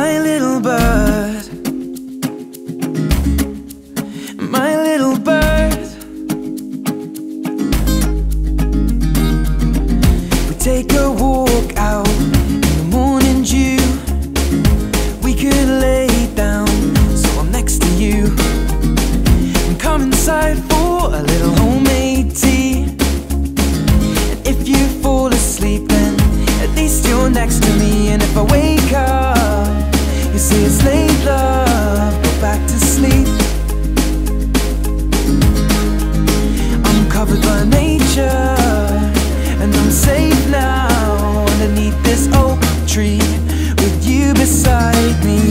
My little bird. My little bird. We take a walk out in the morning dew. We could lay down so I'm next to you And come inside for a little homemade tea. And if you fall asleep then at least you're next to me. And if I wake tree with you beside me.